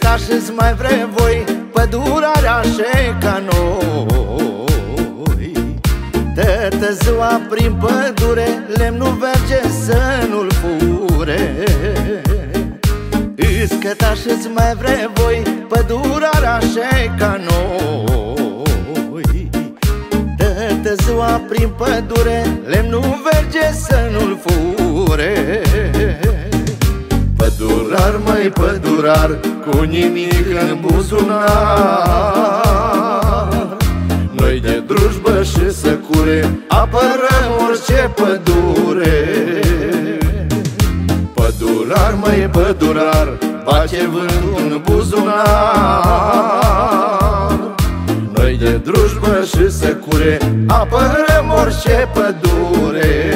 și mai vre voi Pădurarea și ca noi Tătă ziua prin pădure Lemnul verge să nu-l fure. Iscăta și mai vre voi Pădurarea și ca noi Tătă ziua prin pădure Lemnul verge să nu-l fure Pădurar, mai pădurar, cu nimic în buzunar. Noi de drujbă și săcure apărăm orice pădure. Pădurar, mai pădurar, face vântul în buzunar. Noi de drujbă și săcure apărăm orice pădure